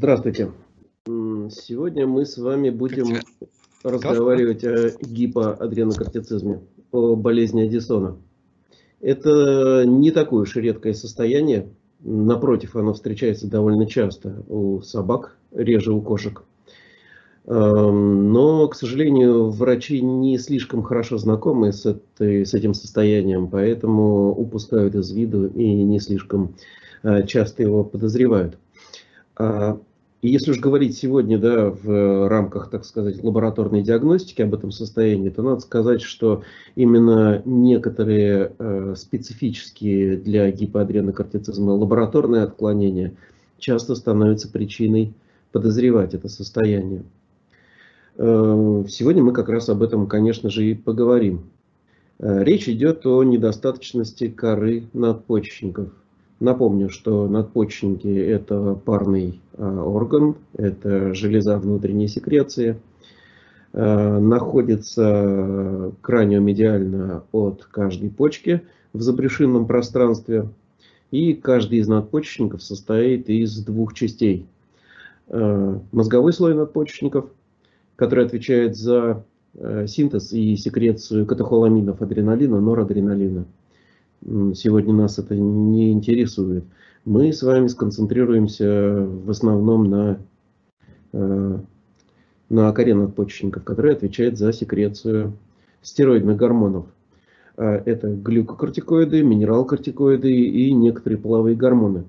Здравствуйте. Сегодня мы с вами будем разговаривать о гипоадренокортицизме, о болезни Аддисона. Это не такое уж редкое состояние. Напротив, оно встречается довольно часто у собак, реже у кошек. Эм, но, к сожалению, врачи не слишком хорошо знакомы с, этой, с этим состоянием, поэтому упускают из виду и не слишком э, часто его подозревают. И если уж говорить сегодня да, в рамках, так сказать, лабораторной диагностики об этом состоянии, то надо сказать, что именно некоторые э, специфические для гипоадренокортицизма лабораторные отклонения часто становятся причиной подозревать это состояние. Э, сегодня мы как раз об этом, конечно же, и поговорим. Э, речь идет о недостаточности коры надпочечников. Напомню, что надпочечники – это парный а, орган, это железа внутренней секреции. А, находится краниомедиально от каждой почки в забрешинном пространстве. И каждый из надпочечников состоит из двух частей. А, мозговой слой надпочечников, который отвечает за синтез и секрецию катехоламинов адреналина, норадреналина – Сегодня нас это не интересует. Мы с вами сконцентрируемся в основном на, э, на коре надпочечников, который отвечает за секрецию стероидных гормонов. А это глюкокортикоиды, минерал-кортикоиды и некоторые половые гормоны.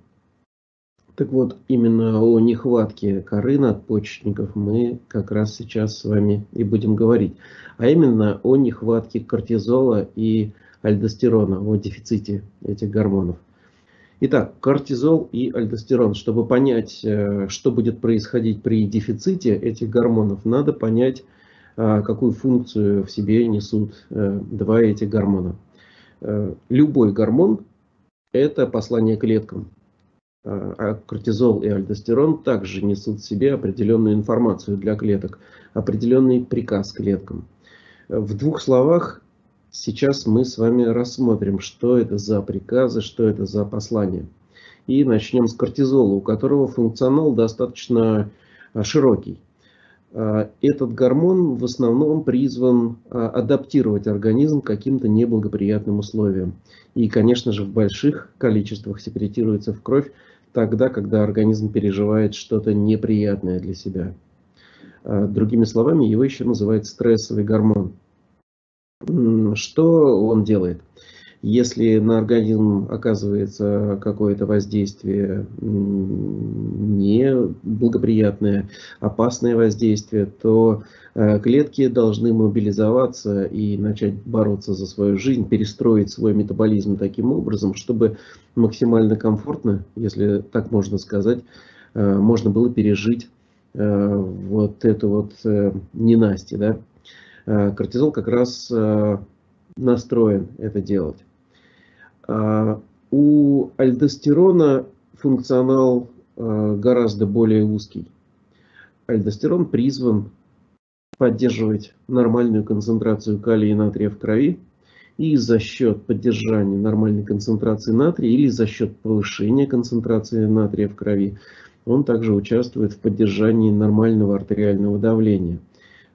Так вот, именно о нехватке коры надпочечников мы как раз сейчас с вами и будем говорить. А именно о нехватке кортизола и альдостерона, о дефиците этих гормонов. Итак, кортизол и альдостерон. Чтобы понять, э, что будет происходить при дефиците этих гормонов, надо понять, э, какую функцию в себе несут э, два этих гормона. Любой гормон – это послание клеткам. А кортизол и альдостерон также несут в себе определенную информацию для клеток, определенный приказ клеткам. В двух словах, Сейчас мы с вами рассмотрим, что это за приказы, что это за послания. И начнем с кортизола, у которого функционал достаточно а, широкий. А, этот гормон в основном призван а, адаптировать организм к каким-то неблагоприятным условиям. И, конечно же, в больших количествах секретируется в кровь тогда, когда организм переживает что-то неприятное для себя. Другими словами, его еще называют стрессовый гормон. Что он делает? Если на организм оказывается какое-то воздействие неблагоприятное, опасное воздействие, то э, клетки должны мобилизоваться и начать бороться за свою жизнь, перестроить свой метаболизм таким образом, чтобы максимально комфортно, если так можно сказать, э, можно было пережить э, вот эту вот ненастье, да, кортизол как раз э, настроен это делать. А, у альдостерона функционал э, гораздо более узкий. Альдостерон призван поддерживать нормальную концентрацию калия и натрия в крови и за счет поддержания нормальной концентрации натрия или за счет повышения концентрации натрия в крови он также участвует в поддержании нормального артериального давления –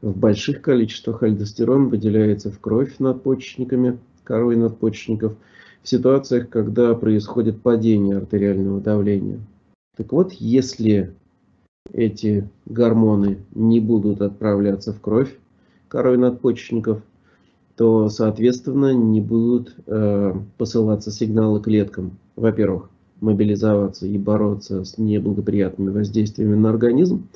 в больших количествах альдостерон выделяется в кровь надпочечниками, корой надпочечников, в ситуациях, когда происходит падение артериального давления. Так вот, если эти гормоны не будут отправляться в кровь корой надпочечников, то, соответственно, не будут э, посылаться сигналы клеткам. Во-первых, мобилизоваться и бороться с неблагоприятными воздействиями на организм.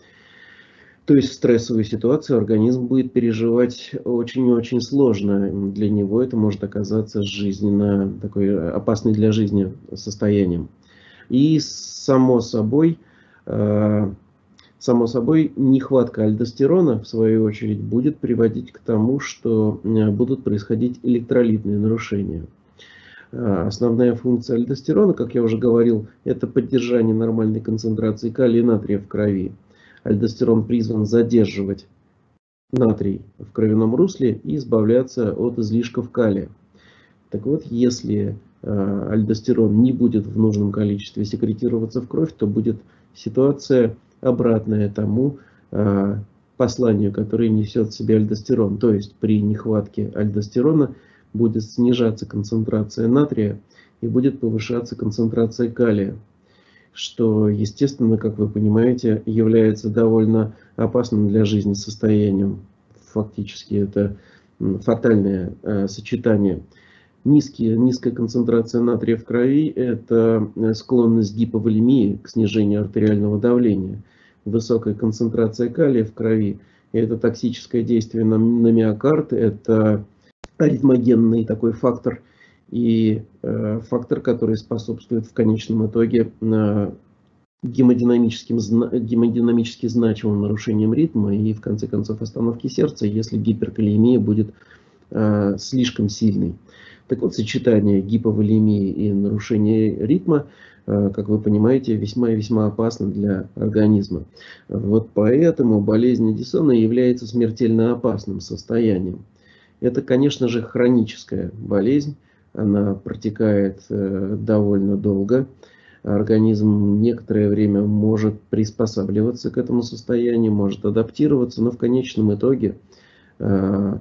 То есть в стрессовой ситуации организм будет переживать очень-очень сложно. Для него это может оказаться жизненно такой опасный для жизни состоянием. И само собой, э, само собой, нехватка альдостерона, в свою очередь, будет приводить к тому, что э, будут происходить электролитные нарушения. Э, основная функция альдостерона, как я уже говорил, это поддержание нормальной концентрации калия и натрия в крови. Альдостерон призван задерживать натрий в кровяном русле и избавляться от излишков калия. Так вот, если э, альдостерон не будет в нужном количестве секретироваться в кровь, то будет ситуация обратное тому посланию, которое несет в себе альдостерон. То есть при нехватке альдостерона будет снижаться концентрация натрия и будет повышаться концентрация калия, что, естественно, как вы понимаете, является довольно опасным для жизни состоянием. Фактически это фатальное э, сочетание. Низкие, низкая концентрация натрия в крови – это э, склонность гиповолемии к снижению артериального давления – высокая концентрация калия в крови. Это токсическое действие на, на миокард, это аритмогенный такой фактор и э, фактор, который способствует в конечном итоге э, гемодинамическим, гемодинамически значимым нарушением ритма и в конце концов остановки сердца, если гиперкалиемия будет э, слишком сильной. Так вот, сочетание гиповолемии и нарушения ритма – Э, как вы понимаете, весьма и весьма опасно для организма. Вот поэтому болезнь Эдисона является смертельно опасным состоянием. Это, конечно же, хроническая болезнь. Она протекает э, довольно долго. Организм некоторое время может приспосабливаться к этому состоянию, может адаптироваться, но в конечном итоге э,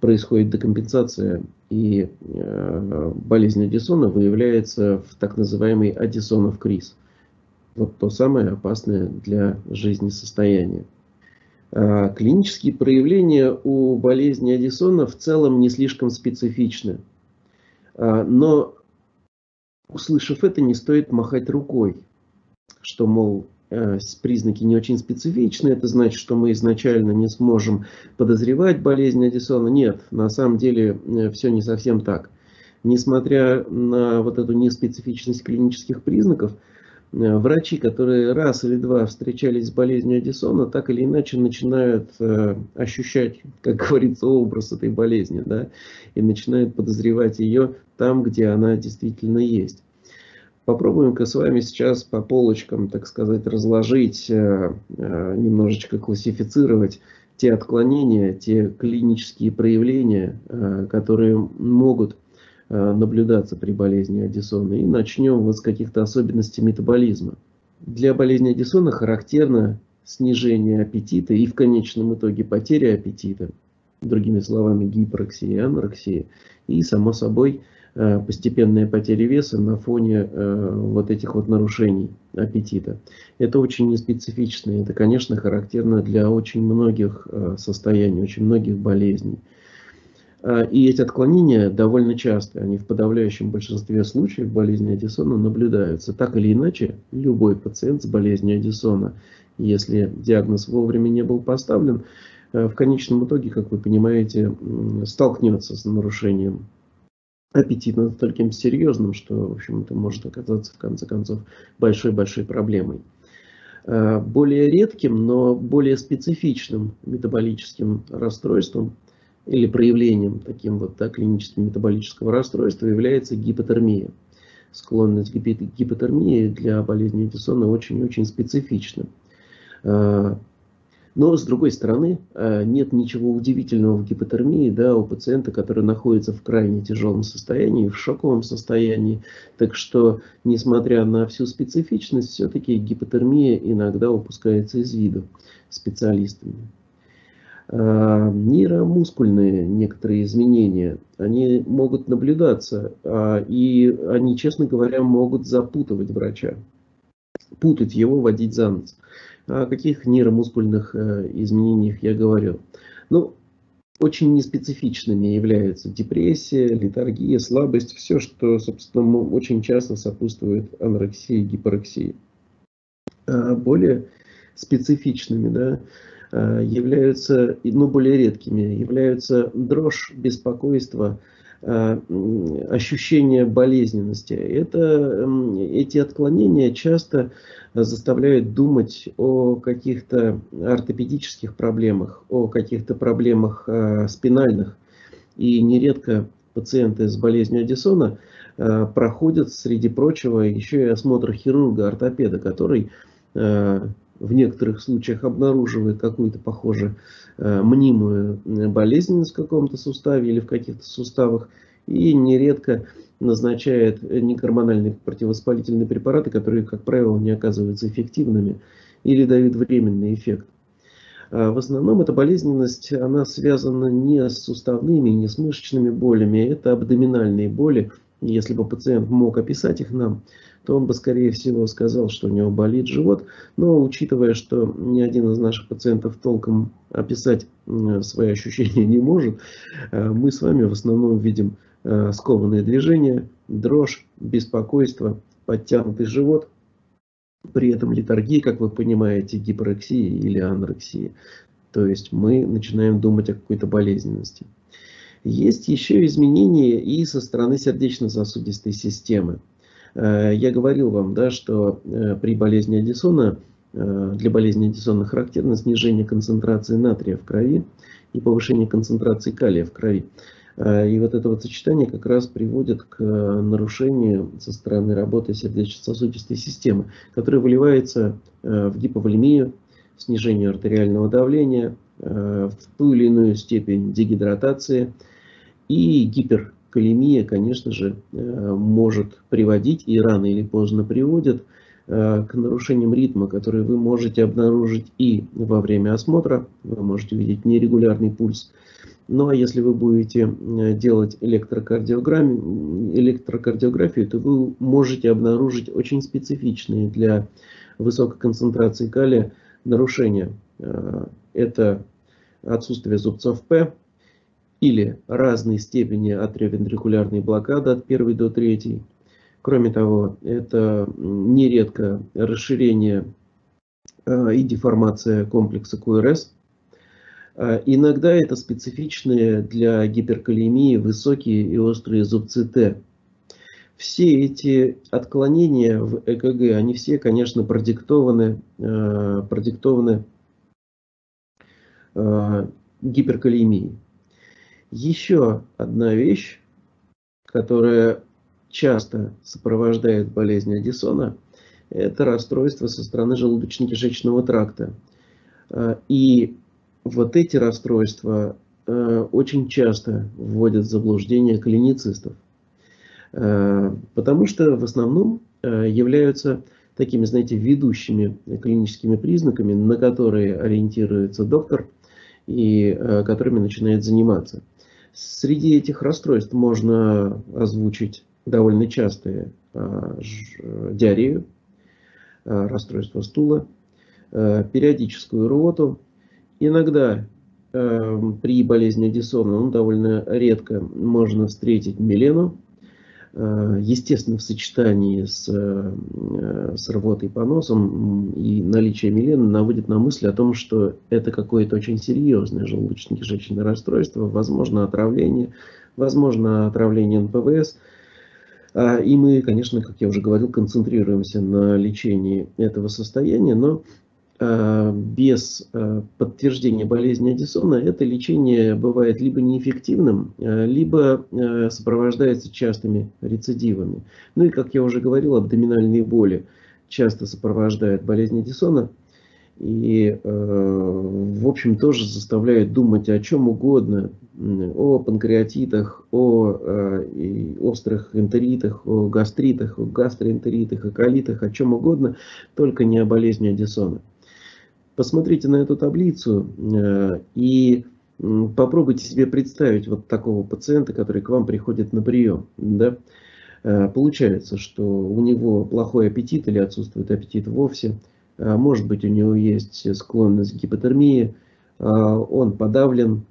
происходит декомпенсация, и э, болезнь Аддисона выявляется в так называемый Аддисонов криз. Вот то самое опасное для жизни состояние. А клинические проявления у болезни Аддисона в целом не слишком специфичны. А, но, услышав это, не стоит махать рукой, что, мол, Э, признаки не очень специфичны, это значит, что мы изначально не сможем подозревать болезнь Аддисона. Нет, на самом деле э, все не совсем так. Несмотря на вот эту неспецифичность клинических признаков, врачи, которые раз или два встречались с болезнью Аддисона, так или иначе начинают ощущать, как говорится, образ этой болезни, да, и начинают подозревать ее там, где она действительно есть. Попробуем-ка с вами сейчас по полочкам, так сказать, разложить, э, э, немножечко классифицировать те отклонения, те клинические проявления, э, которые могут наблюдаться при болезни Аддисона. И начнем вот с каких-то особенностей метаболизма. Для болезни Аддисона характерно снижение аппетита и в конечном итоге потеря аппетита, другими словами гипероксия и анорексия, и само собой Э, постепенная потеря веса на фоне э, вот этих вот нарушений аппетита. Это очень неспецифично, это, конечно, характерно для очень многих э, состояний, очень многих болезней. И эти отклонения довольно часто, они в подавляющем большинстве случаев болезни Эдисона наблюдаются. Так или иначе, любой пациент с болезнью Эдисона, если диагноз вовремя не был поставлен, в конечном итоге, как вы понимаете, столкнется с нарушением аппетит настолько серьезным, что, в общем, это может оказаться, в конце концов, большой-большой проблемой. Э, более редким, но более специфичным метаболическим расстройством или проявлением таким вот да, клиническим метаболического расстройства является гипотермия. Склонность к гипотермии для болезни Эдисона очень-очень специфична. Э, но, с другой стороны, э, нет ничего удивительного в гипотермии да, у пациента, который находится в крайне тяжелом состоянии, в шоковом состоянии. Так что, несмотря на всю специфичность, все-таки гипотермия иногда упускается из виду специалистами. Э, нейромускульные некоторые изменения, они могут наблюдаться, а, и они, честно говоря, могут запутывать врача, путать его, водить за нос. О каких нейромускульных э, изменениях я говорю? Ну, очень неспецифичными являются депрессия, литаргия, слабость, все, что, собственно, очень часто сопутствует анорексии, гипорексии. А более специфичными да, э, являются, ну, более редкими, являются дрожь, беспокойство, Э, ощущение болезненности. Это, эти отклонения часто заставляют думать о каких-то ортопедических проблемах, о каких-то проблемах э, спинальных. И нередко пациенты с болезнью Аддисона э, проходят, среди прочего, еще и осмотр хирурга-ортопеда, который в некоторых случаях обнаруживает какую-то, похоже, э, мнимую болезненность в каком-то суставе или в каких-то суставах, и нередко назначает негормональные противовоспалительные препараты, которые, как правило, не оказываются эффективными. или дают временный эффект. А в основном эта болезненность, она связана не с суставными, не с мышечными болями, это абдоминальные боли. Если бы пациент мог описать их нам, то он бы, скорее всего, сказал, что у него болит живот. Но учитывая, что ни один из наших пациентов толком описать свои ощущения не может, э, мы с вами в основном видим э, скованные движения, дрожь, беспокойство, подтянутый живот. При этом литургия, как вы понимаете, гиперексия или анорексия. То есть мы начинаем думать о какой-то болезненности. Есть еще изменения и со стороны сердечно-сосудистой системы. Э, я говорил вам, да, что э, при болезни Аддисона, э, для болезни Аддисона характерно снижение концентрации натрия в крови и повышение концентрации калия в крови. И вот это вот сочетание как раз приводит к нарушению со стороны работы сердечно-сосудистой системы, которая выливается в гиповолемию, снижение артериального давления, в ту или иную степень дегидратации и гипер калемия, конечно же, э, может приводить и рано или поздно приводит э, к нарушениям ритма, которые вы можете обнаружить и во время осмотра. Вы можете увидеть нерегулярный пульс. Ну а если вы будете э, делать электрокардиографию, то вы можете обнаружить очень специфичные для высокой концентрации калия нарушения. Это отсутствие зубцов П, или разной степени атриовентрикулярной блокады от 1 до 3. Кроме того, это нередко расширение э, и деформация комплекса КУРС. Э, иногда это специфичные для гиперкалемии высокие и острые зубцы Т. Все эти отклонения в ЭКГ, они все, конечно, продиктованы, э, продиктованы гиперкалемией. Еще одна вещь, которая часто сопровождает болезнь Аддисона, это расстройство со стороны желудочно-кишечного тракта. А, и вот эти расстройства а, очень часто вводят в заблуждение клиницистов. А, потому что в основном являются такими, знаете, ведущими клиническими признаками, на которые ориентируется доктор и которыми начинает заниматься. Среди этих расстройств можно озвучить довольно частые а, диарею, а, расстройство стула, а, периодическую рвоту. Иногда при болезни Аддисона, ну, довольно редко, можно встретить милену, Э, естественно, в сочетании с, э, с рвотой по носам и наличие милены наводит на мысль о том, что это какое-то очень серьезное желудочно-кишечное расстройство, возможно отравление, возможно отравление НПВС. А, и мы, конечно, как я уже говорил, концентрируемся на лечении этого состояния, но Э, без э, подтверждения болезни Аддисона это лечение бывает либо неэффективным, э, либо сопровождается частыми рецидивами. Ну и, как я уже говорил, абдоминальные боли часто сопровождают болезнь Аддисона. И, в общем, тоже заставляют думать о чем угодно, о панкреатитах, о острых энтеритах, о гастритах, о гастроэнтеритах, о колитах, о чем угодно, только не о болезни Аддисона. Посмотрите на эту таблицу э, и попробуйте себе представить вот такого пациента, который к вам приходит на прием. Да? Э, получается, что у него плохой аппетит или отсутствует аппетит вовсе. Э, может быть, у него есть склонность к гипотермии, он подавлен,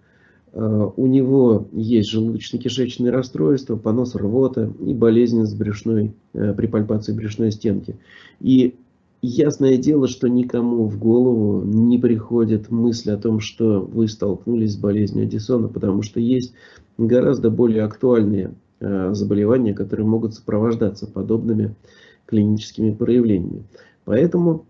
у него есть желудочно-кишечные расстройства, понос рвота и болезненность брюшной, при пальпации брюшной стенки. И Ясное дело, что никому в голову не приходит мысль о том, что вы столкнулись с болезнью Аддисона, потому что есть гораздо более актуальные э, заболевания, которые могут сопровождаться подобными клиническими проявлениями. Поэтому,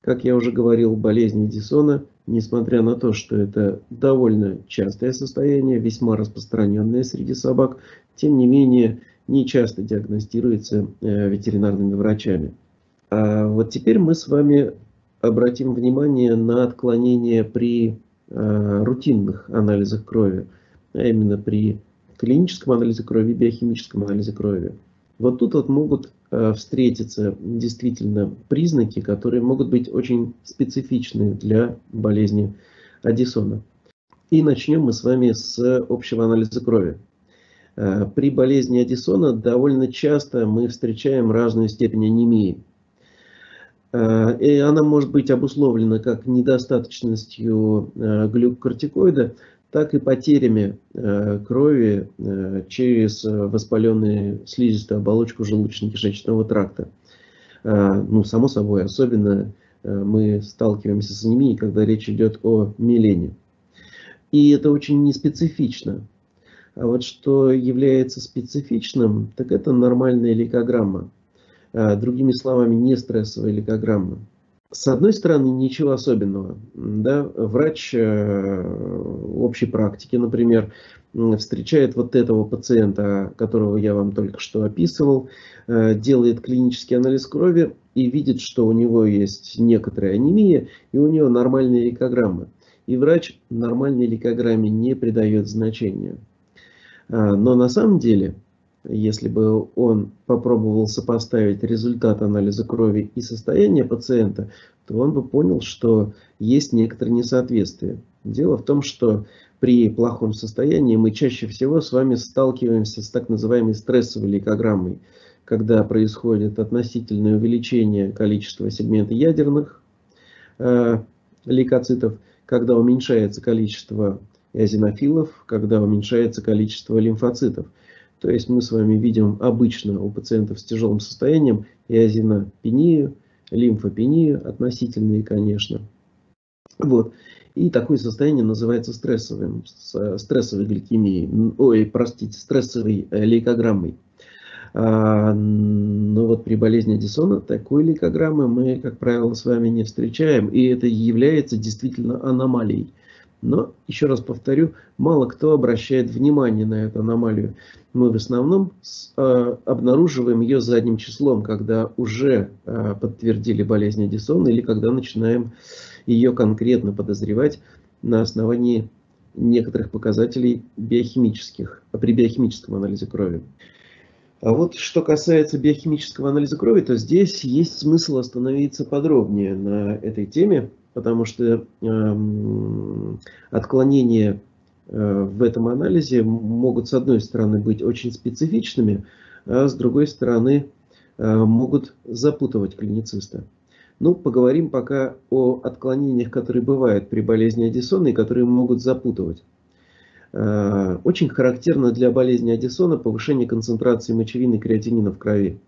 как я уже говорил, болезнь Эдисона, несмотря на то, что это довольно частое состояние, весьма распространенное среди собак, тем не менее не часто диагностируется э, ветеринарными врачами. А вот теперь мы с вами обратим внимание на отклонение при а, рутинных анализах крови, а именно при клиническом анализе крови биохимическом анализе крови. Вот тут вот могут э, встретиться действительно признаки, которые могут быть очень специфичны для болезни Аддисона. И начнем мы с вами с общего анализа крови. При болезни Аддисона довольно часто мы встречаем разную степень анемии. Э, и она может быть обусловлена как недостаточностью глюкокортикоида, так и потерями э, крови э, через воспаленную слизистую оболочку желудочно-кишечного тракта. Э, ну, само собой, особенно мы сталкиваемся с анемией, когда речь идет о милене. И это очень неспецифично. А вот что является специфичным, так это нормальная лейкограмма. Другими словами, не стрессовая лейкограмма. С одной стороны, ничего особенного. Да? Врач э, общей практики, например, встречает вот этого пациента, которого я вам только что описывал, э, делает клинический анализ крови и видит, что у него есть некоторая анемия и у него нормальные лейкограммы. И врач нормальной лейкограмме не придает значения. Но на самом деле если бы он попробовал сопоставить результат анализа крови и состояние пациента, то он бы понял, что есть некоторые несоответствия. Дело в том, что при плохом состоянии мы чаще всего с вами сталкиваемся с так называемой стрессовой лейкограммой, когда происходит относительное увеличение количества сегмента ядерных э, лейкоцитов, когда уменьшается количество эозинофилов, когда уменьшается количество лимфоцитов – то есть мы с вами видим обычно у пациентов с тяжелым состоянием эозинопению, лимфопению, относительные, конечно. Вот. И такое состояние называется стрессовым, стрессовой гликемией, ой, простите, стрессовой э, лейкограммой. А, но вот при болезни Аддисона такой лейкограммы мы, как правило, с вами не встречаем, и это является действительно аномалией. Но, еще раз повторю, мало кто обращает внимание на эту аномалию. Мы в основном э, обнаруживаем ее задним числом, когда уже э, подтвердили болезнь Эдисона или когда начинаем ее конкретно подозревать на основании некоторых показателей биохимических, при биохимическом анализе крови. А вот что касается биохимического анализа крови, то здесь есть смысл остановиться подробнее на этой теме потому что э, отклонения э, в этом анализе могут, с одной стороны, быть очень специфичными, а с другой стороны, э, могут запутывать клинициста. Ну, поговорим пока о отклонениях, которые бывают при болезни Аддисона и которые могут запутывать. Э, очень характерно для болезни Аддисона повышение концентрации мочевины и креатинина в крови.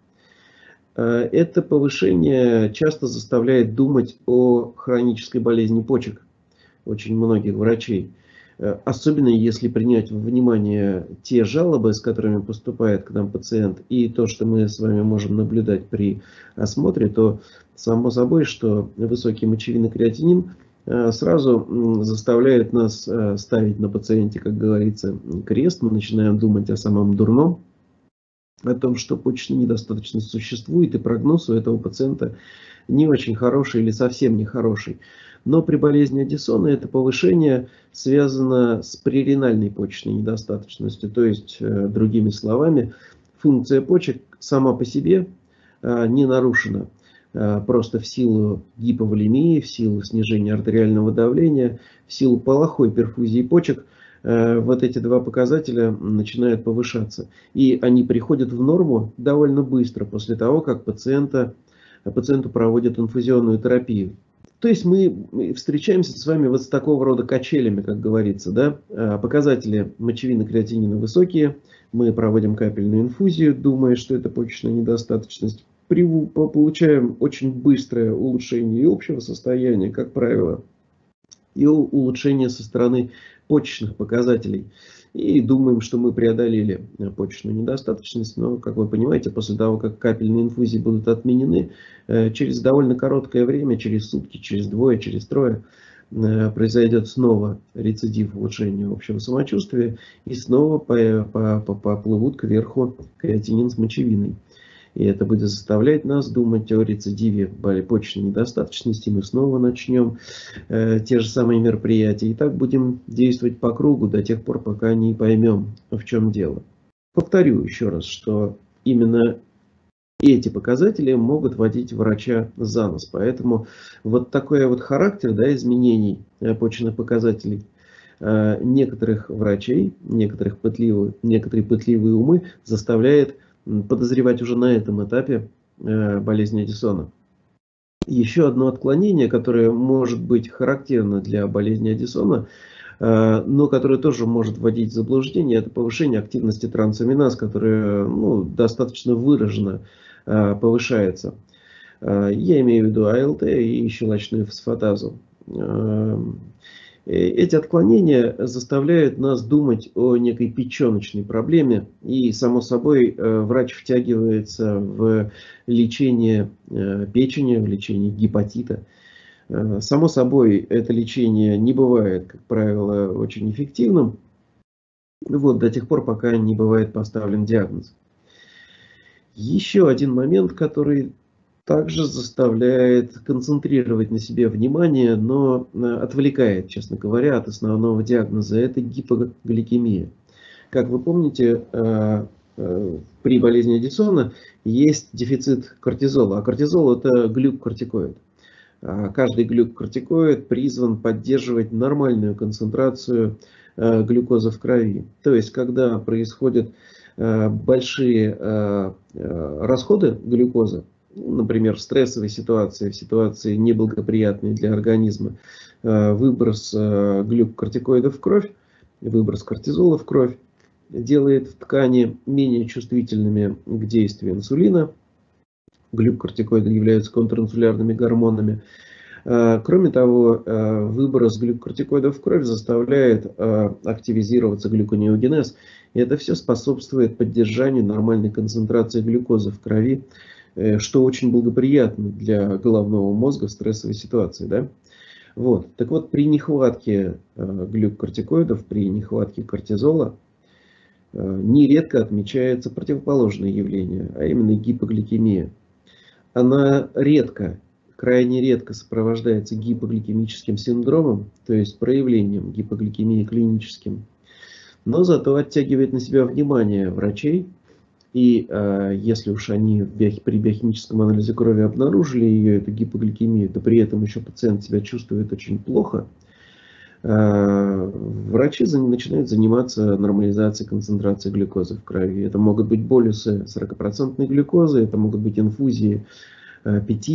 Э, это повышение часто заставляет думать о хронической болезни почек очень многих врачей. Э, особенно если принять во внимание те жалобы, с которыми поступает к нам пациент, и то, что мы с вами можем наблюдать при осмотре, то само собой, что высокий мочевинный креатинин э, сразу заставляет нас ставить на пациенте, как говорится, крест. Мы начинаем думать о самом дурном, о том, что почечная недостаточность существует, и прогноз у этого пациента не очень хороший или совсем не хороший. Но при болезни Аддисона это повышение связано с преринальной почечной недостаточностью. То есть, э, другими словами, функция почек сама по себе э, не нарушена. Э, просто в силу гиповолемии, в силу снижения артериального давления, в силу плохой перфузии почек – вот эти два показателя начинают повышаться. И они приходят в норму довольно быстро после того, как пациента, пациенту проводят инфузионную терапию. То есть мы встречаемся с вами вот с такого рода качелями, как говорится. Да? Э, показатели мочевины креатинина высокие, мы проводим капельную инфузию, думая, что это почечная недостаточность. Получаем очень быстрое улучшение и общего состояния, как правило, и улучшение со стороны почечных показателей. И думаем, что мы преодолели э, почечную недостаточность. Но, как вы понимаете, после того, как капельные инфузии будут отменены, э, через довольно короткое время, через сутки, через двое, через трое, э, произойдет снова рецидив улучшения общего самочувствия и снова поплывут кверху креатинин с мочевиной. И это будет заставлять нас думать о рецидиве почечной недостаточности. Мы снова начнем э, те же самые мероприятия. И так будем действовать по кругу до тех пор, пока не поймем, в чем дело. Повторю еще раз, что именно эти показатели могут вводить врача за нос. Поэтому вот такой вот характер да, изменений почечных показателей э, некоторых врачей, некоторых пытливых, некоторые пытливые умы заставляет подозревать уже на этом этапе э, болезни Эдисона. Еще одно отклонение, которое может быть характерно для болезни Эдисона, э, но которое тоже может вводить в заблуждение, это повышение активности трансаминаз, которое ну, достаточно выражено Э, повышается. Я имею в виду АЛТ и щелочную фосфатазу. Э, эти отклонения заставляют нас думать о некой печеночной проблеме, и, само собой, врач втягивается в лечение печени, в лечение гепатита. Само собой, это лечение не бывает, как правило, очень эффективным, вот, до тех пор, пока не бывает поставлен диагноз. Еще один момент, который также заставляет концентрировать на себе внимание, но э, отвлекает, честно говоря, от основного диагноза. Это гипогликемия. Как вы помните, э, э, при болезни Эдисона есть дефицит кортизола, а кортизол это глюкокортикоид. А каждый глюкокортикоид призван поддерживать нормальную концентрацию глюкозы в крови. То есть, когда происходит Э, большие расходы глюкозы, например, в стрессовой ситуации, в ситуации неблагоприятной для организма, выброс глюкокортикоидов в кровь, выброс кортизола в кровь делает ткани менее чувствительными к действию инсулина. Глюкокортикоиды являются контринсулярными гормонами. Кроме того, выброс глюкокортикоидов в кровь заставляет активизироваться глюконеогенез и это все способствует поддержанию нормальной концентрации глюкозы в крови, э, что очень благоприятно для головного мозга в стрессовой ситуации. Да? Вот. Так вот, при нехватке э, глюкокортикоидов, при нехватке кортизола, э, нередко отмечается противоположное явление, а именно гипогликемия. Она редко, крайне редко сопровождается гипогликемическим синдромом, то есть проявлением гипогликемии клиническим но зато оттягивает на себя внимание врачей. И э, если уж они биохи, при биохимическом анализе крови обнаружили ее, эту гипогликемию, то при этом еще пациент себя чувствует очень плохо, э, врачи за, начинают заниматься нормализацией концентрации глюкозы в крови. Это могут быть болюсы 40% глюкозы, это могут быть инфузии э, 5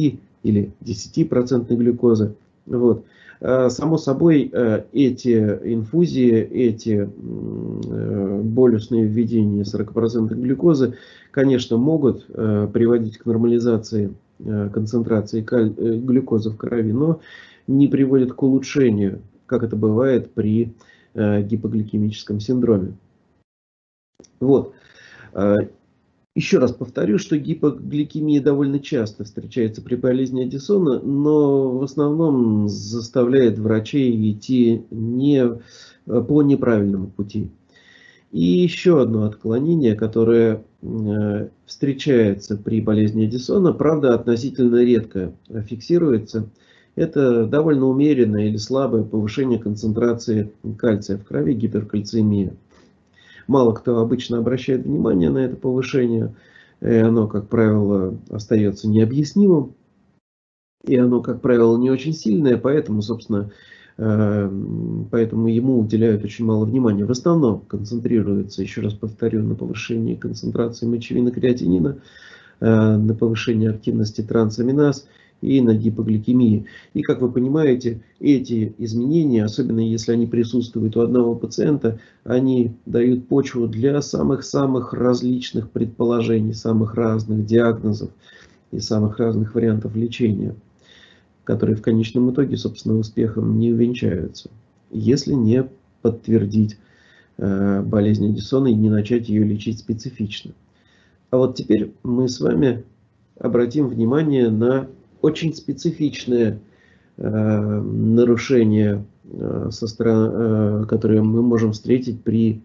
или 10% глюкозы. Вот. Само собой, э, эти инфузии, эти э, болюсные введения 40% глюкозы, конечно, могут приводить к нормализации концентрации глюкозы в крови, но не приводят к улучшению, как это бывает при гипогликемическом синдроме. Вот. Еще раз повторю, что гипогликемия довольно часто встречается при болезни Эдисона, но в основном заставляет врачей идти не по неправильному пути. И еще одно отклонение, которое э, встречается при болезни Эдисона, правда относительно редко фиксируется, это довольно умеренное или слабое повышение концентрации кальция в крови, гиперкальцемия. Мало кто обычно обращает внимание на это повышение. И оно, как правило, остается необъяснимым. И оно, как правило, не очень сильное, поэтому, собственно, э, поэтому ему уделяют очень мало внимания. В основном концентрируется, еще раз повторю, на повышении концентрации мочевины креатинина, э, на повышении активности трансаминаз и на гипогликемии. И как вы понимаете, эти изменения, особенно если они присутствуют у одного пациента, они дают почву для самых-самых различных предположений, самых разных диагнозов и самых разных вариантов лечения, которые в конечном итоге, собственно, успехом не увенчаются, если не подтвердить э, болезнь Эдисона и не начать ее лечить специфично. А вот теперь мы с вами обратим внимание на очень специфичное э, нарушение, э, со стороны, э, которое мы можем встретить при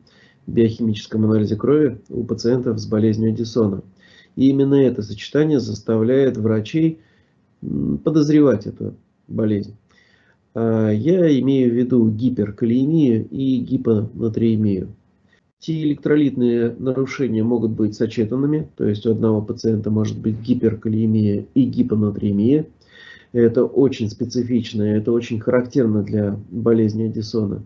биохимическом анализе крови у пациентов с болезнью Эдисона. И именно это сочетание заставляет врачей подозревать эту болезнь. Я имею в виду гиперкалиемию и гипонатриемию. Те электролитные нарушения могут быть сочетанными, то есть у одного пациента может быть гиперкалиемия и гипонатриемия. Это очень специфично, это очень характерно для болезни Аддисона.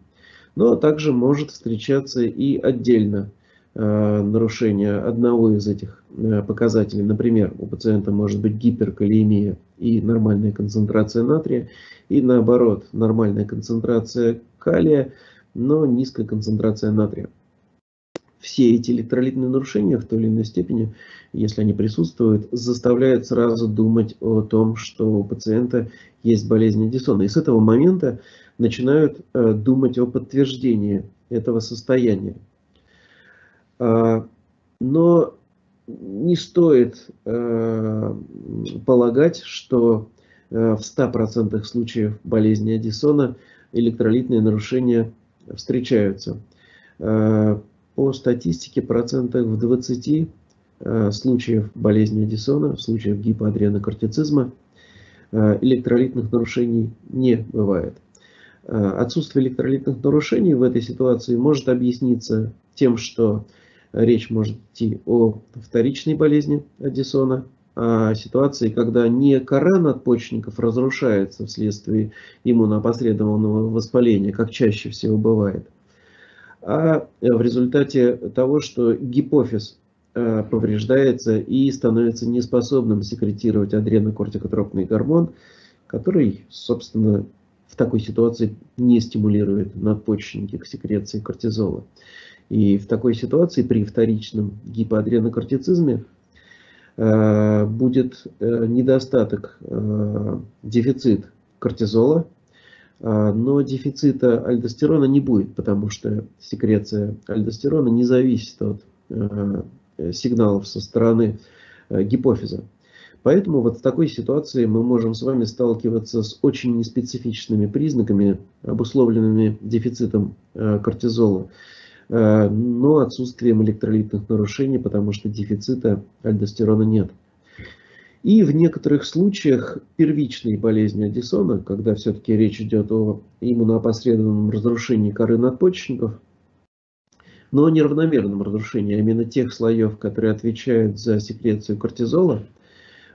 Но также может встречаться и отдельно э, нарушение одного из этих э, показателей. Например, у пациента может быть гиперкалиемия и нормальная концентрация натрия, и наоборот, нормальная концентрация калия, но низкая концентрация натрия все эти электролитные нарушения в той или иной степени, если они присутствуют, заставляют сразу думать о том, что у пациента есть болезнь Эдисона. И с этого момента начинают э, думать о подтверждении этого состояния. Э, но не стоит э, полагать, что э, в 100% случаев болезни Эдисона электролитные нарушения встречаются. По статистике процентах в 20 э, случаев болезни Эдисона, случаях гипоадренокортицизма, э, электролитных нарушений не бывает. Э, отсутствие электролитных нарушений в этой ситуации может объясниться тем, что речь может идти о вторичной болезни Эдисона, о ситуации, когда не кора надпочечников разрушается вследствие иммуноопосредованного воспаления, как чаще всего бывает – а в результате того, что гипофиз э, повреждается и становится неспособным секретировать адренокортикотропный гормон, который, собственно, в такой ситуации не стимулирует надпочечники к секреции кортизола. И в такой ситуации при вторичном гипоадренокортицизме э, будет э, недостаток, дефицит кортизола, но дефицита альдостерона не будет, потому что секреция альдостерона не зависит от э, сигналов со стороны э, гипофиза. Поэтому вот в такой ситуации мы можем с вами сталкиваться с очень неспецифичными признаками, обусловленными дефицитом э, кортизола, но отсутствием электролитных нарушений, потому что дефицита альдостерона нет. И в некоторых случаях первичной болезни Аддисона, когда все-таки речь идет о иммуноопосредованном разрушении коры надпочечников, но о неравномерном разрушении, а именно тех слоев, которые отвечают за секрецию кортизола,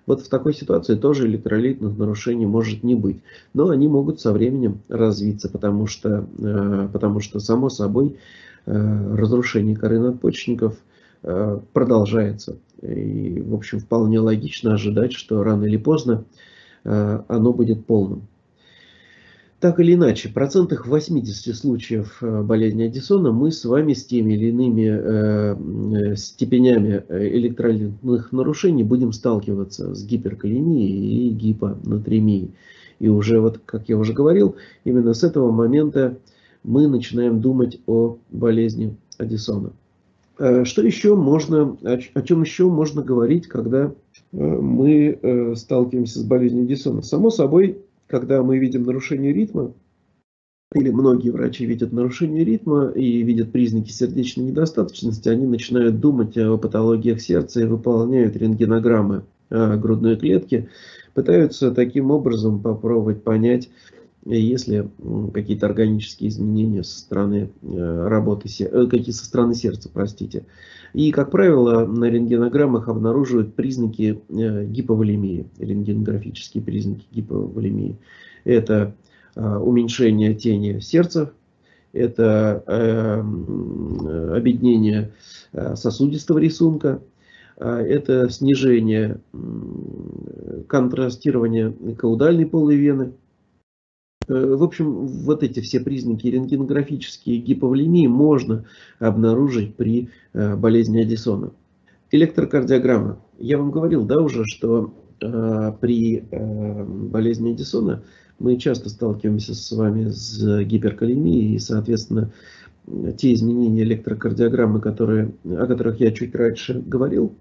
вот в такой ситуации тоже электролитных нарушений может не быть. Но они могут со временем развиться, потому что, э, потому что само собой, э, разрушение коры надпочечников – продолжается. И, в общем, вполне логично ожидать, что рано или поздно э, оно будет полным. Так или иначе, в процентах 80 случаев э, болезни Аддисона мы с вами с теми или иными степенями электролитных нарушений будем сталкиваться с гиперкалемией и гипонатремией. И уже, вот, как я уже говорил, именно с этого момента мы начинаем думать о болезни Аддисона. Э, что еще можно, о чем еще можно говорить, когда э, мы э, сталкиваемся с болезнью Дисона? Само собой, когда мы видим нарушение ритма, или многие врачи видят нарушение ритма и видят признаки сердечной недостаточности, они начинают думать о патологиях сердца и выполняют рентгенограммы грудной клетки, пытаются таким образом попробовать понять, если какие-то органические изменения со стороны э, работы, э, какие со стороны сердца, простите. И, как правило, на рентгенограммах обнаруживают признаки э, гиповолемии, рентгенографические признаки гиповолемии. Это уменьшение тени сердца, это объединение сосудистого рисунка, это снижение контрастирования каудальной полой вены, в общем, вот эти все признаки рентгенографические гиповолемии можно обнаружить при э, болезни Аддисона. Электрокардиограмма. Я вам говорил, да, уже, что э, при болезни Аддисона мы часто сталкиваемся с вами с гиперкалемией и, соответственно, те изменения электрокардиограммы, которые, о которых я чуть раньше говорил,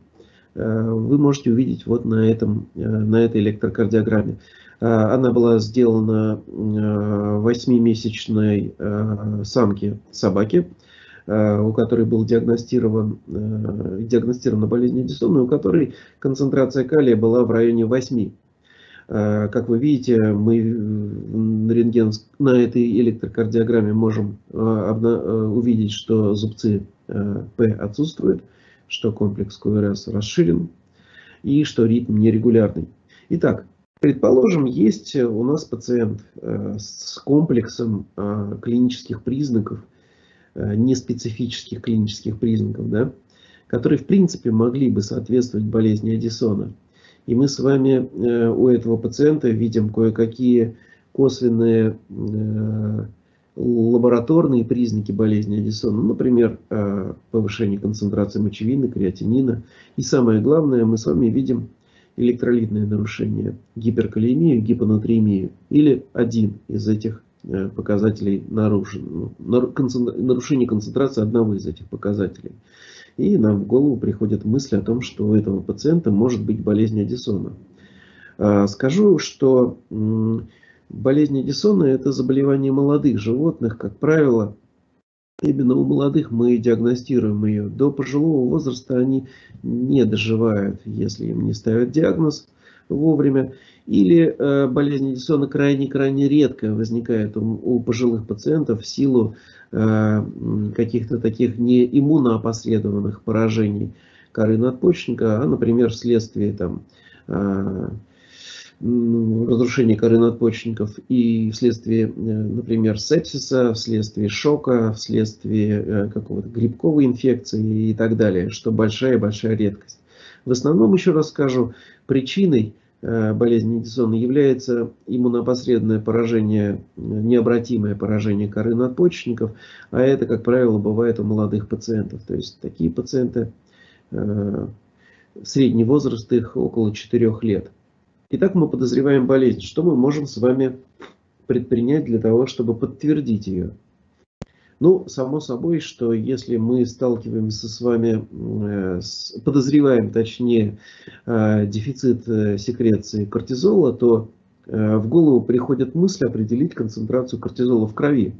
вы можете увидеть вот на, этом, на этой электрокардиограмме. Э, она была сделана 8-месячной э, э, самке собаки, у которой был диагностирован, диагностирована болезнь Эдисона, у которой концентрация калия была в районе 8. Как вы видите, мы на, рентген, на этой электрокардиограмме можем увидеть, что зубцы П отсутствуют, что комплекс КРС расширен и что ритм нерегулярный. Итак, предположим, есть у нас пациент с комплексом клинических признаков, неспецифических клинических признаков, да, которые в принципе могли бы соответствовать болезни Эдисона. И мы с вами э, у этого пациента видим кое-какие косвенные э, лабораторные признаки болезни Эдисона. Например, э, повышение концентрации мочевины, креатинина. И самое главное, мы с вами видим электролитное нарушение, гиперкалемию, гипонатриемию. Или один из этих показателей нарушен. Ну, нарушение концентрации одного из этих показателей. И нам в голову приходит мысль о том, что у этого пациента может быть болезнь Эдисона. А, скажу, что болезнь Эдисона – это заболевание молодых животных. Как правило, именно у молодых мы диагностируем ее. До пожилого возраста они не доживают, если им не ставят диагноз вовремя. Или э, болезнь Эдисона крайне-крайне редко возникает у, у пожилых пациентов в силу э, каких-то таких не иммуноопосредованных поражений коры надпочечника, а, например, вследствие там, э, разрушения коры надпочечников и вследствие, э, например, сепсиса, вследствие шока, вследствие э, какого-то грибковой инфекции и так далее, что большая-большая редкость. В основном, еще раз скажу, причиной Э, болезни Эдисона является иммунопосредственное поражение, необратимое поражение коры надпочечников, а это, как правило, бывает у молодых пациентов. То есть такие пациенты, средний возраст их около 4 лет. Итак, мы подозреваем болезнь. Что мы можем с вами предпринять для того, чтобы подтвердить ее? Ну, само собой, что если мы сталкиваемся с вами, э, подозреваем, точнее, э, дефицит э, секреции кортизола, то в голову приходит мысль определить концентрацию кортизола в крови.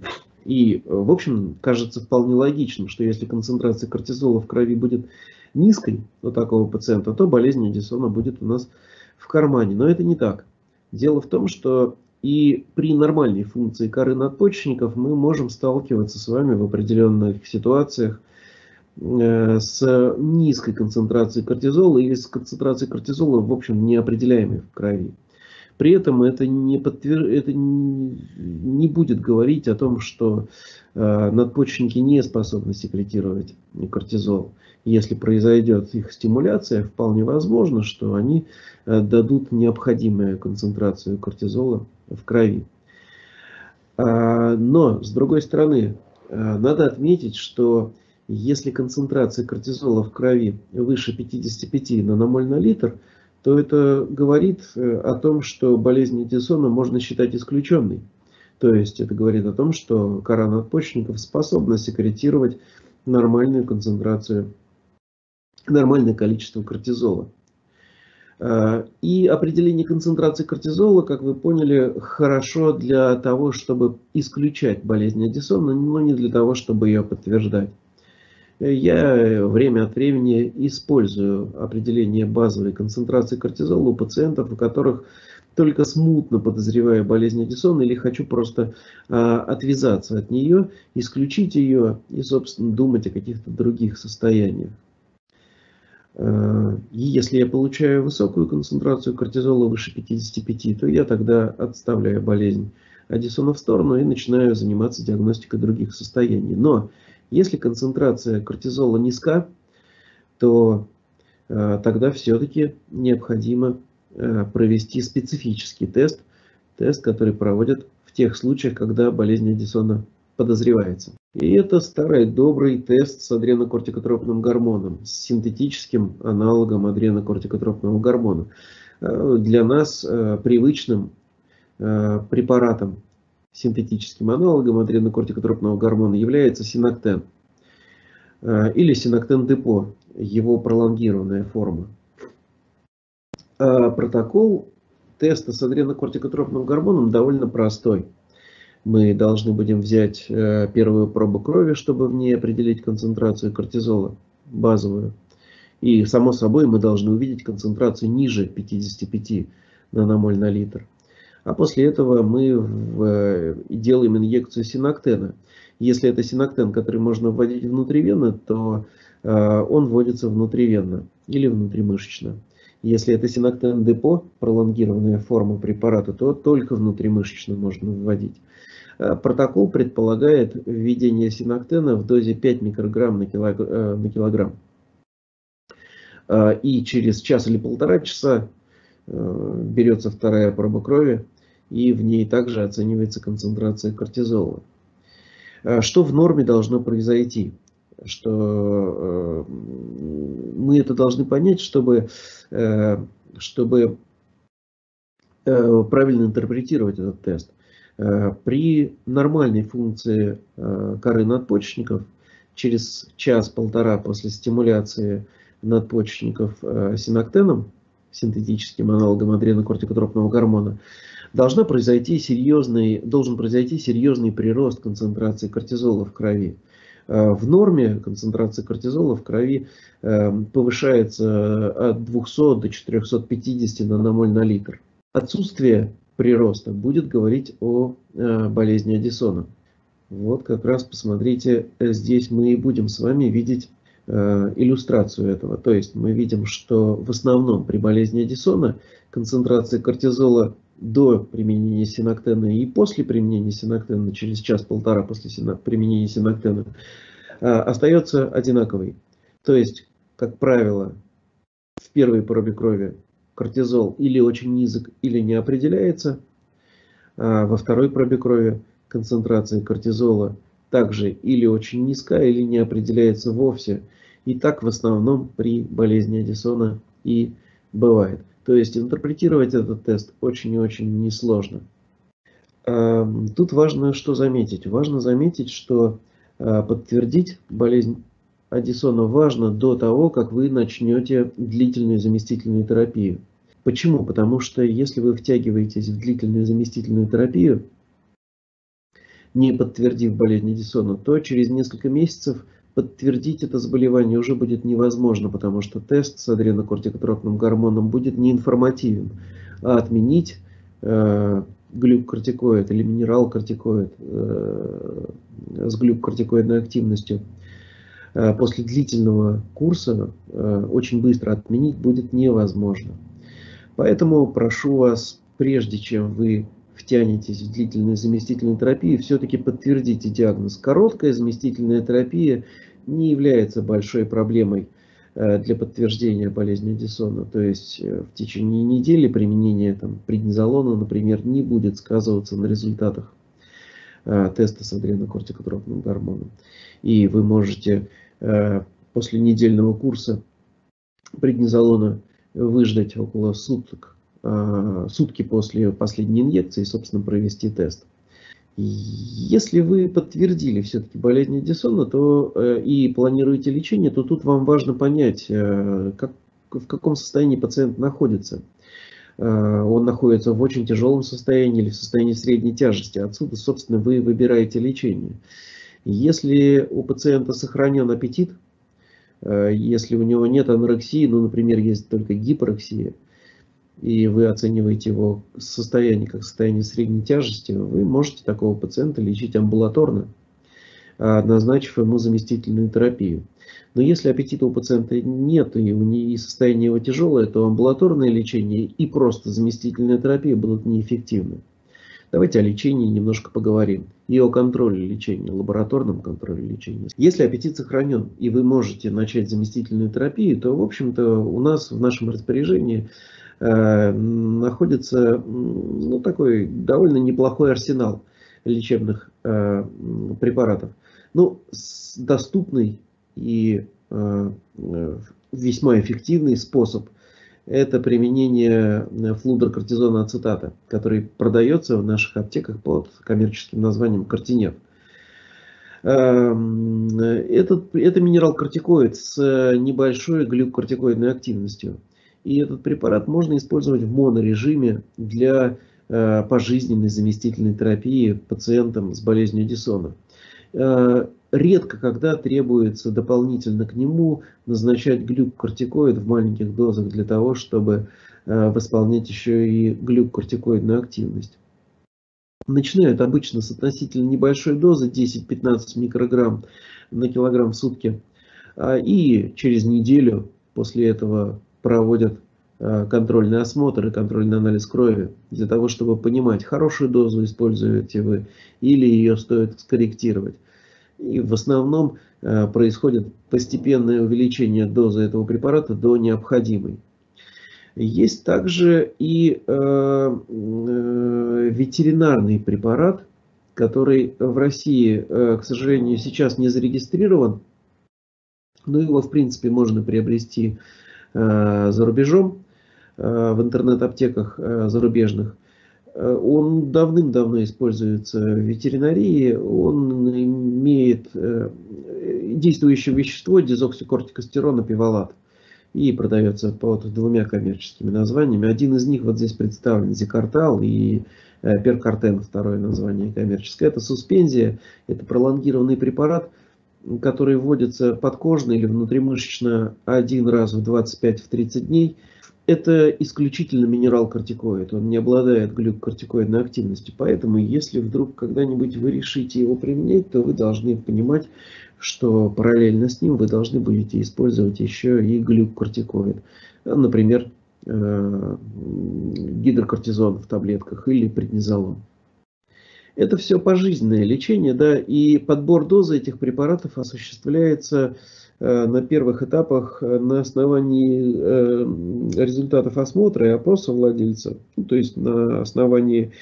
И, в общем, кажется вполне логичным, что если концентрация кортизола в крови будет низкой у такого пациента, то болезнь Эдисона будет у нас в кармане. Но это не так. Дело в том, что и при нормальной функции коры надпочечников мы можем сталкиваться с вами в определенных ситуациях э, с низкой концентрацией кортизола или с концентрацией кортизола, в общем, неопределяемой в крови. При этом это не, подтвер... это не будет говорить о том, что э, надпочечники не способны секретировать кортизол если произойдет их стимуляция, вполне возможно, что они э, дадут необходимую концентрацию кортизола в крови. А, но, с другой стороны, э, надо отметить, что если концентрация кортизола в крови выше 55 наномоль на литр, то это говорит э, о том, что болезнь Эдисона можно считать исключенной. То есть это говорит о том, что кора надпочечников способна секретировать нормальную концентрацию нормальное количество кортизола. А, и определение концентрации кортизола, как вы поняли, хорошо для того, чтобы исключать болезнь Эдисона, но не для того, чтобы ее подтверждать. Я время от времени использую определение базовой концентрации кортизола у пациентов, у которых только смутно подозреваю болезнь Эдисона или хочу просто а, отвязаться от нее, исключить ее и, собственно, думать о каких-то других состояниях. Э, и если я получаю высокую концентрацию кортизола выше 55, то я тогда отставляю болезнь Аддисона в сторону и начинаю заниматься диагностикой других состояний. Но если концентрация кортизола низка, то э, тогда все-таки необходимо э, провести специфический тест, тест, который проводят в тех случаях, когда болезнь Аддисона подозревается. И это старый добрый тест с адренокортикотропным гормоном, с синтетическим аналогом адренокортикотропного гормона. Э, для нас э, привычным э, препаратом, синтетическим аналогом адренокортикотропного гормона является синоктен или синоктен-депо, его пролонгированная форма. Протокол теста с адренокортикотропным гормоном довольно простой – мы должны будем взять э, первую пробу крови, чтобы в ней определить концентрацию кортизола базовую. И, само собой, мы должны увидеть концентрацию ниже 55 наномоль на литр. А после этого мы в, делаем инъекцию синоктена. Если это синоктен, который можно вводить внутривенно, то он вводится внутривенно или внутримышечно. Если это синоктен депо, пролонгированная форма препарата, то только внутримышечно можно вводить. Э, протокол предполагает введение синоктена в дозе 5 микрограмм на э, килограмм. Э, и через час или полтора часа берется вторая проба крови, и в ней также оценивается концентрация кортизола. Что в норме должно произойти? Что мы это должны понять, чтобы, чтобы правильно интерпретировать этот тест. Э, при нормальной функции э, коры надпочечников через час-полтора после стимуляции надпочечников э, синоктеном, синтетическим аналогом адренокортикотропного гормона, должна произойти серьезный, должен произойти серьезный прирост концентрации кортизола в крови. В норме концентрация кортизола в крови повышается от 200 до 450 наномоль на литр. Отсутствие прироста будет говорить о э, болезни Аддисона. Вот как раз посмотрите, э, здесь мы и будем с вами видеть э, иллюстрацию этого. То есть мы видим, что в основном при болезни Аддисона концентрация кортизола до применения синоктена и после применения синоктена, через час-полтора после применения синоктена, остается одинаковой. То есть, как правило, в первой пробе крови кортизол или очень низок, или не определяется. А во второй пробе крови концентрация кортизола также или очень низкая, или не определяется вовсе. И так в основном при болезни Аддисона и бывает. То есть интерпретировать этот тест очень и очень несложно. Тут важно что заметить. Важно заметить, что а, подтвердить болезнь Аддисона важно до того, как вы начнете длительную заместительную терапию. Почему? Потому что если вы втягиваетесь в длительную заместительную терапию, не подтвердив болезнь Эдисона, то через несколько месяцев подтвердить это заболевание уже будет невозможно, потому что тест с адренокортикотропным гормоном будет неинформативен. А отменить э, глюккортикоид или минерал-кортикоид э, с глюккортикоидной активностью – после длительного курса э, очень быстро отменить будет невозможно. Поэтому прошу вас, прежде чем вы втянетесь в длительную заместительную терапию, все-таки подтвердите диагноз. Короткая заместительная терапия не является большой проблемой э, для подтверждения болезни Эдисона. То есть в течение недели применение там, преднизолона, например, не будет сказываться на результатах теста с адренокортикотропным гормоном. И вы можете Э, после недельного курса преднизолона выждать около суток, э, сутки после последней инъекции, собственно, провести тест. Если вы подтвердили все-таки болезнь Эдисона то, э, и планируете лечение, то тут вам важно понять, как, в каком состоянии пациент находится. Он находится в очень тяжелом состоянии или в состоянии средней тяжести. Отсюда, собственно, вы выбираете лечение. Если у пациента сохранен аппетит, э, если у него нет анорексии, ну, например, есть только гипорексия, и вы оцениваете его состояние как состояние средней тяжести, вы можете такого пациента лечить амбулаторно, назначив ему заместительную терапию. Но если аппетита у пациента нет и, у него, и состояние его тяжелое, то амбулаторное лечение и просто заместительная терапия будут неэффективны. Давайте о лечении немножко поговорим. И о контроле лечения, лабораторном контроле лечения. Если аппетит сохранен и вы можете начать заместительную терапию, то, в общем-то, у нас в нашем распоряжении э, находится ну, такой довольно неплохой арсенал лечебных э, препаратов. Ну, доступный и э, весьма эффективный способ – это применение э, флудрокортизона ацетата, который продается в наших аптеках под коммерческим названием Кортинев. Эм, этот, это минерал-кортикоид с небольшой глюкокортикоидной активностью. И этот препарат можно использовать в монорежиме для э, пожизненной заместительной терапии пациентам с болезнью Эдисона. Э, редко когда требуется дополнительно к нему назначать глюкокортикоид в маленьких дозах для того, чтобы восполнять еще и глюкокортикоидную активность. Начинают обычно с относительно небольшой дозы, 10-15 микрограмм на килограмм в сутки. И через неделю после этого проводят Э, контрольный осмотр и контрольный анализ крови для того, чтобы понимать, хорошую дозу используете вы или ее стоит скорректировать. И в основном э, происходит постепенное увеличение дозы этого препарата до необходимой. Есть также и э, ветеринарный препарат, который в России, к сожалению, сейчас не зарегистрирован, но его в принципе можно приобрести за рубежом. Э, в интернет-аптеках э, зарубежных, э, он давным-давно используется в ветеринарии. Он имеет действующее вещество дезоксикортикостерон пивалат и продается под двумя коммерческими названиями. Один из них вот здесь представлен Зикартал и Перкартен, второе название коммерческое. Это суспензия, это пролонгированный препарат, который вводится подкожно или внутримышечно один раз в 25-30 дней – это исключительно минерал-кортикоид, он не обладает глюкокортикоидной активностью. Поэтому, если вдруг когда-нибудь вы решите его применять, то вы должны понимать, что параллельно с ним вы должны будете использовать еще и глюкокортикоид. Например, э, гидрокортизон в таблетках или преднизолон. Это все пожизненное лечение, да, и подбор дозы этих препаратов осуществляется Э, на первых этапах э, на основании э, результатов осмотра и опроса владельца, ну, то есть на основании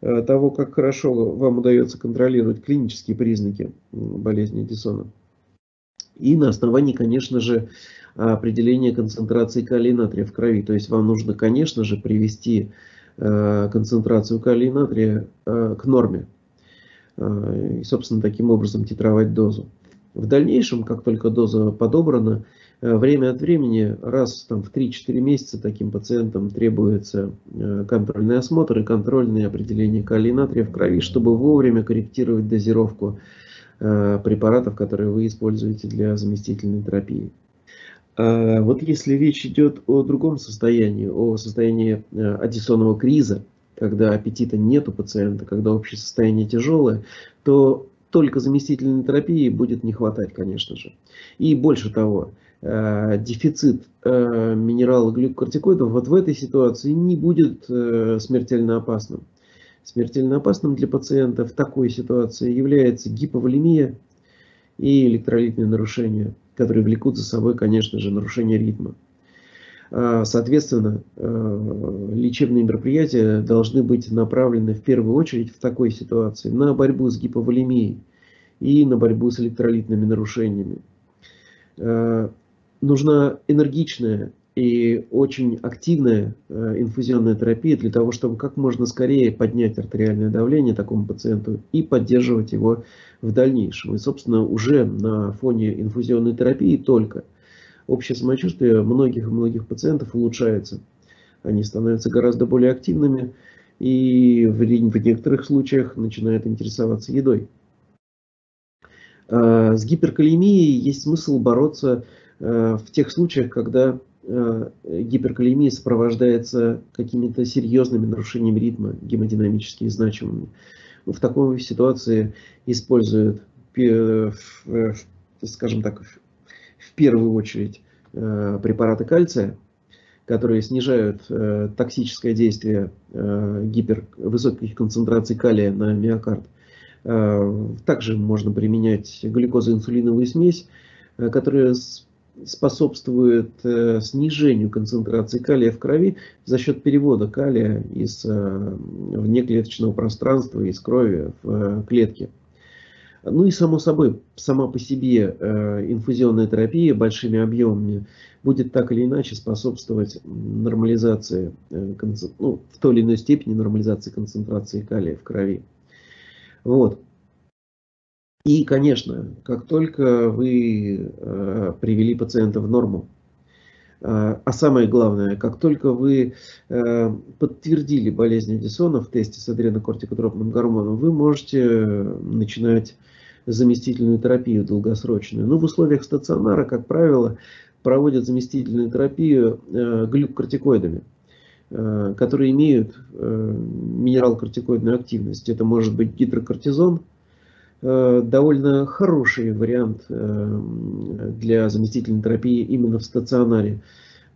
того, как хорошо вам удается контролировать клинические признаки болезни Эдисона. И на основании, конечно же, определения концентрации калия натрия в крови. То есть вам нужно, конечно же, привести концентрацию калия натрия к норме. И, собственно, таким образом титровать дозу. В дальнейшем, как только доза подобрана, э, время от времени, раз там, в 3-4 месяца таким пациентам требуется э, контрольный осмотр и контрольное определение калия натрия в крови, чтобы вовремя корректировать дозировку э, препаратов, которые вы используете для заместительной терапии. А вот если речь идет о другом состоянии, о состоянии аддисонного криза, когда аппетита нет у пациента, когда общее состояние тяжелое, то только заместительной терапии будет не хватать, конечно же. И больше того, э, дефицит э, минерала глюкокортикоидов вот в этой ситуации не будет э, смертельно опасным. Смертельно опасным для пациента в такой ситуации является гиповолемия и электролитные нарушения, которые влекут за собой, конечно же, нарушение ритма. А, соответственно, э, лечебные мероприятия должны быть направлены в первую очередь в такой ситуации на борьбу с гиповолемией и на борьбу с электролитными нарушениями. Э, нужна энергичная и очень активная э, инфузионная терапия для того, чтобы как можно скорее поднять артериальное давление такому пациенту и поддерживать его в дальнейшем. И, собственно, уже на фоне инфузионной терапии только – общее самочувствие многих-многих пациентов улучшается. Они становятся гораздо более активными и в, в некоторых случаях начинают интересоваться едой. А, с гиперкалемией есть смысл бороться а, в тех случаях, когда а, гиперкалемия сопровождается какими-то серьезными нарушениями ритма, гемодинамически значимыми. Ну, в такой ситуации используют, скажем так, первую очередь э, препараты кальция, которые снижают э, токсическое действие э, гипер, высоких концентраций калия на миокард. Также можно применять глюкозоинсулиновую смесь, которая способствует снижению концентрации калия в крови за счет перевода калия из внеклеточного пространства, из крови в клетки. Ну и само собой, сама по себе э, инфузионная терапия большими объемами будет так или иначе способствовать нормализации, э, ну, в той или иной степени нормализации концентрации калия в крови. Вот. И, конечно, как только вы э, привели пациента в норму, а самое главное, как только вы подтвердили болезнь Эдисона в тесте с адренокортикотропным гормоном, вы можете начинать заместительную терапию долгосрочную. Но в условиях стационара, как правило, проводят заместительную терапию э, глюкокортикоидами. которые имеют минерал-кортикоидную активность. Это может быть гидрокортизон, довольно хороший вариант для заместительной терапии именно в стационаре.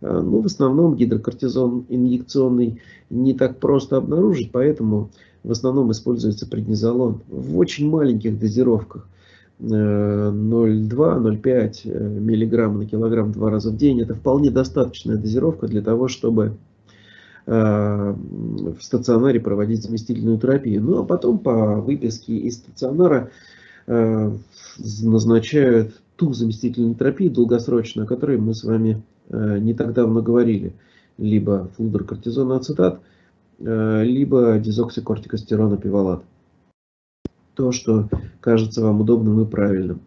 Ну, в основном гидрокортизон инъекционный не так просто обнаружить, поэтому в основном используется преднизолон в очень маленьких дозировках. 0,2-0,5 э, миллиграмм на килограмм два раза в день. Это вполне достаточная дозировка для того, чтобы э, в стационаре проводить заместительную терапию. Ну а потом по выписке из стационара э, назначают ту заместительную терапию долгосрочную, о которой мы с вами не так давно говорили. Либо флудоркортизон-ацетат, либо дезоксикортикостерон пивалат то, что кажется вам удобным и правильным.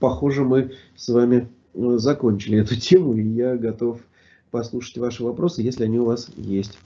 Похоже, мы с вами э, закончили эту тему, и я готов послушать ваши вопросы, если они у вас есть.